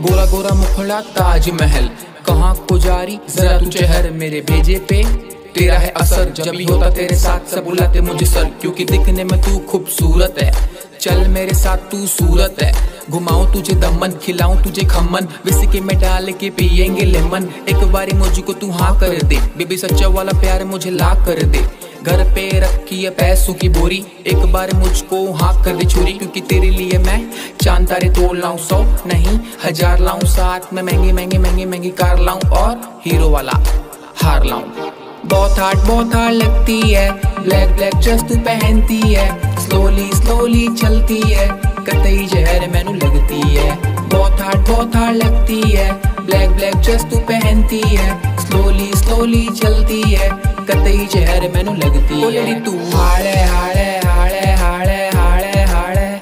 गोरा गोरा मुखड़ा ताजमहल। कहाँ पुजारी? जरा तू चेहर मेरे भेजे पे। तेरा है असर, जब भी होता तेरे साथ, सब बुलाते मुझे सर। क्योंकि दिखने में तू खूबसूरत है। चल मेरे साथ, तू सूरत है। घुमाऊं तुझे दमन, खिलाऊं तुझे खमन। विस्की में डाल के पियेंगे लेमन। एक बारी मुझको तू हाँ कर दे। बेबी, सच्चा वाला प्यार मुझे ला कर दे। घर पे रखी है पैसों की बोरी। एक बार मुझको हाँ कर दे चोरी क्योंकि तेरे लिए मैं चाँद तारे तोड़ लाऊं सौ, नहीं, हज़ार लाऊं साथ में महँगी महँगी महँगी महँगी कार लाऊं और हीरो वाला हार लाऊं। बहुत हार्ड बहुत हार्ड लगती है ब्लैक ब्लैक तू पहनती है स्लोली स्लोली चलती है, कतई जहर मैनू लगती है। बहुत हार्ड बहुत हार्ड लगती है ब्लैक ब्लैक तू पहनती है स्लोली स्लोली चलती है। कतई जहर मैनू लगती है तू हाड़ है हाड़ है हाड़ है हाड़ है हाड़ है हाड़ है